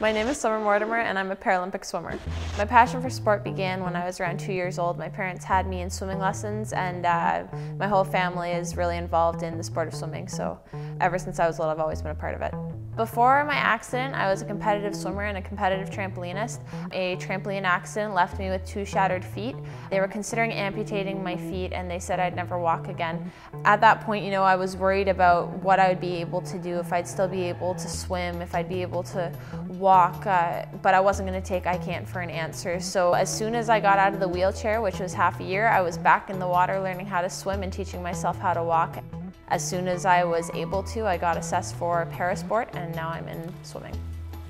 My name is Summer Mortimer and I'm a Paralympic swimmer. My passion for sport began when I was around two years old. My parents had me in swimming lessons and uh, my whole family is really involved in the sport of swimming so ever since I was little I've always been a part of it. Before my accident, I was a competitive swimmer and a competitive trampolinist. A trampoline accident left me with two shattered feet. They were considering amputating my feet and they said I'd never walk again. At that point, you know, I was worried about what I would be able to do, if I'd still be able to swim, if I'd be able to walk, uh, but I wasn't going to take I can't for an answer. So as soon as I got out of the wheelchair, which was half a year, I was back in the water learning how to swim and teaching myself how to walk. As soon as I was able to, I got assessed for parasport and now I'm in swimming.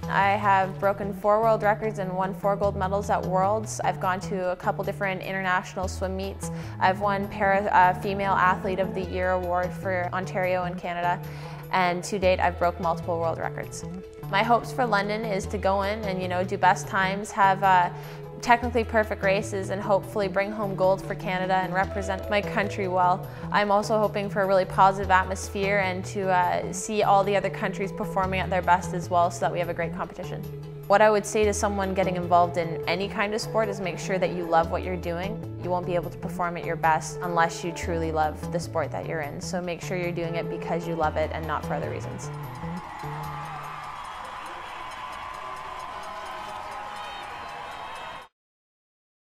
I have broken four world records and won four gold medals at Worlds. I've gone to a couple different international swim meets. I've won para uh, Female Athlete of the Year award for Ontario and Canada. And to date, I've broke multiple world records. My hopes for London is to go in and you know do best times, have uh, technically perfect races and hopefully bring home gold for Canada and represent my country well. I'm also hoping for a really positive atmosphere and to uh, see all the other countries performing at their best as well so that we have a great competition. What I would say to someone getting involved in any kind of sport is make sure that you love what you're doing. You won't be able to perform at your best unless you truly love the sport that you're in. So make sure you're doing it because you love it and not for other reasons.